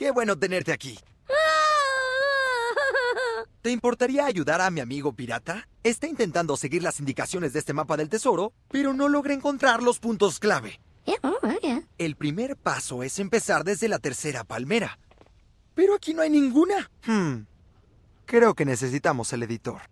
Qué bueno tenerte aquí. ¿Te importaría ayudar a mi amigo pirata? Está intentando seguir las indicaciones de este mapa del tesoro, pero no logra encontrar los puntos clave. El primer paso es empezar desde la tercera palmera. Pero aquí no hay ninguna. Hmm. Creo que necesitamos el editor.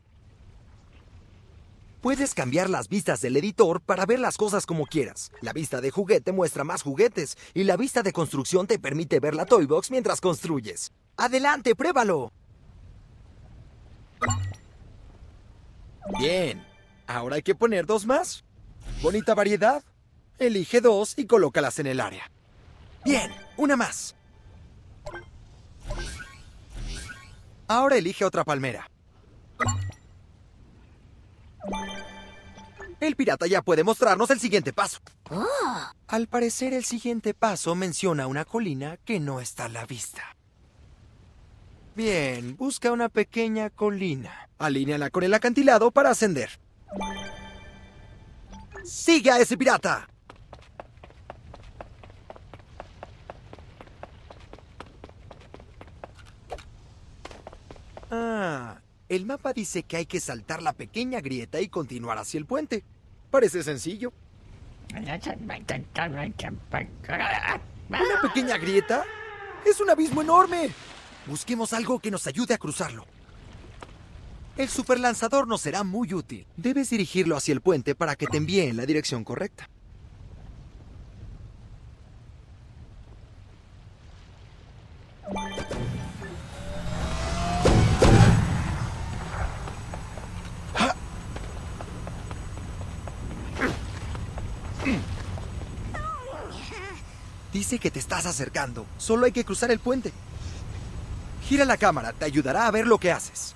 Puedes cambiar las vistas del editor para ver las cosas como quieras. La vista de juguete muestra más juguetes y la vista de construcción te permite ver la Toy Box mientras construyes. ¡Adelante, pruébalo! Bien. Ahora hay que poner dos más. Bonita variedad. Elige dos y colócalas en el área. Bien, una más. Ahora elige otra palmera. El pirata ya puede mostrarnos el siguiente paso. Al parecer el siguiente paso menciona una colina que no está a la vista. Bien, busca una pequeña colina. Alíneala con el acantilado para ascender. ¡Sigue a ese pirata! Ah, el mapa dice que hay que saltar la pequeña grieta y continuar hacia el puente. Parece sencillo. ¿Una pequeña grieta? ¡Es un abismo enorme! Busquemos algo que nos ayude a cruzarlo. El superlanzador nos será muy útil. Debes dirigirlo hacia el puente para que te envíe en la dirección correcta. Dice que te estás acercando. Solo hay que cruzar el puente. Gira la cámara, te ayudará a ver lo que haces.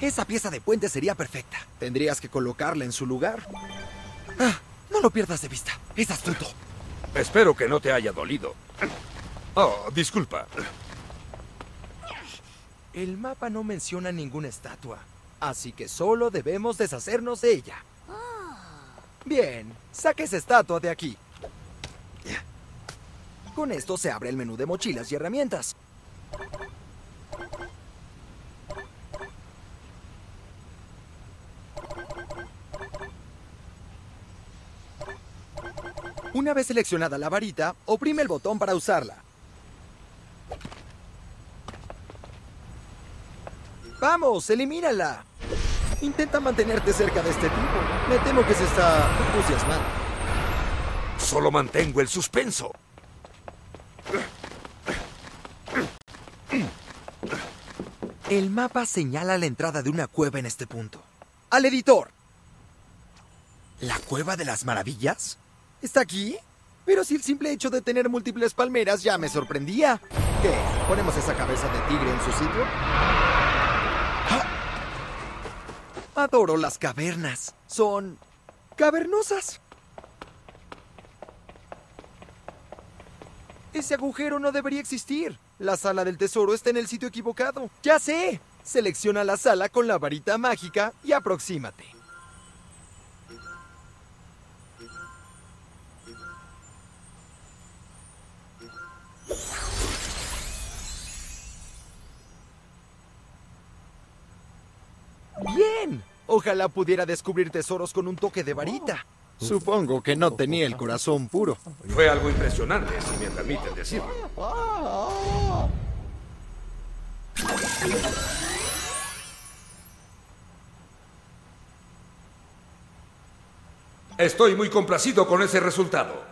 Esa pieza de puente sería perfecta. Tendrías que colocarla en su lugar. Ah, no lo pierdas de vista. Es astuto. Espero que no te haya dolido. Oh, disculpa. El mapa no menciona ninguna estatua, así que solo debemos deshacernos de ella. Bien, saque esa estatua de aquí. Con esto se abre el menú de mochilas y herramientas. Una vez seleccionada la varita, oprime el botón para usarla. ¡Vamos, elimínala! Intenta mantenerte cerca de este tipo. Me temo que se está entusiasmando. Solo mantengo el suspenso. El mapa señala la entrada de una cueva en este punto. ¡Al editor! ¿La cueva de las maravillas? ¿Está aquí? Pero si el simple hecho de tener múltiples palmeras ya me sorprendía. ¿Qué? ¿Ponemos esa cabeza de tigre en su sitio? ¡Ah! Adoro las cavernas. Son... cavernosas. Ese agujero no debería existir. La sala del tesoro está en el sitio equivocado. ¡Ya sé! Selecciona la sala con la varita mágica y aproxímate. ¡Bien! Ojalá pudiera descubrir tesoros con un toque de varita. Supongo que no tenía el corazón puro. Fue algo impresionante, si me permiten decirlo. Estoy muy complacido con ese resultado.